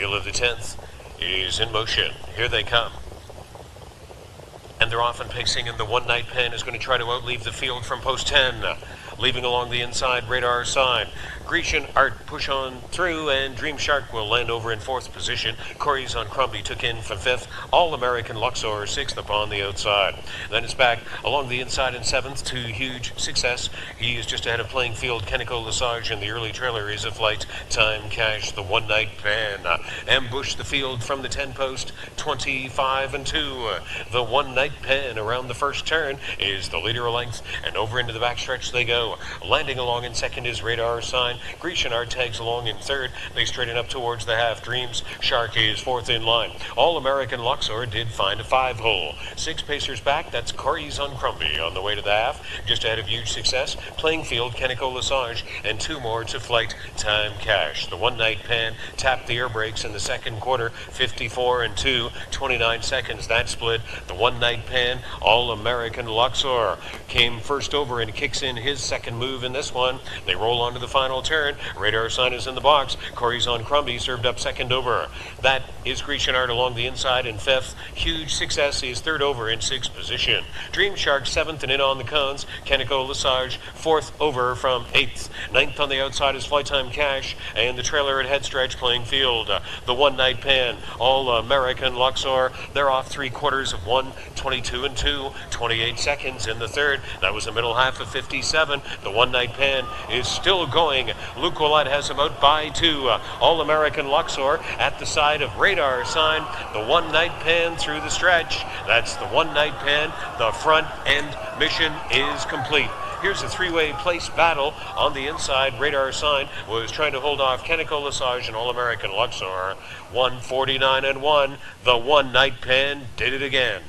Wheel of the 10th is in motion. Here they come. And they're off and pacing, and the one night pan is going to try to outleave the field from post 10. Leaving along the inside radar sign. Grecian Art push on through, and Dream Shark will land over in fourth position. Corey's on Crombie took in for fifth. All American Luxor sixth upon the outside. Then it's back along the inside in seventh to huge success. He is just ahead of playing field. Kenico Lesage in the early trailer is a flight. Time cash the one night pan. Uh, ambush the field from the 10 post 25 and 2. Uh, the one night pan around the first turn is the leader of length, and over into the backstretch they go. Landing along in second is Radar Sign. Grecian Art tags along in third. They straighten up towards the half. Dreams Shark is fourth in line. All American Luxor did find a five hole. Six pacers back. That's Corey's on Crombie on the way to the half. Just ahead of huge success. Playing field, Kenico Lesage, and two more to flight. Time cash. The one night pan tapped the air brakes in the second quarter. 54 and 2. 29 seconds. That split. The one night pan, All American Luxor, came first over and kicks in his second move in this one. They roll onto the final turn. Radar sign is in the box. Corey's on Crombie, served up second over. That is Grecian Art along the inside in fifth. Huge success is third over in sixth position. Dream Shark seventh and in on the cones. Kenico Lesage fourth over from eighth. Ninth on the outside is Flight Time Cash and the trailer at head stretch playing field. Uh, the one night pan, all American Luxor. They're off three quarters of one, 22 and two, 28 seconds in the third. That was the middle half of 57. The one night pan is still going. Luc Ouellette has him out by two. Uh, all American Luxor at the side of radar sign. The one night pan through the stretch. That's the one night pan. The front end mission is complete. Here's a three-way place battle on the inside. Radar sign was trying to hold off Kenico Lesage and All-American Luxor. 149 and 1. The one night pan did it again.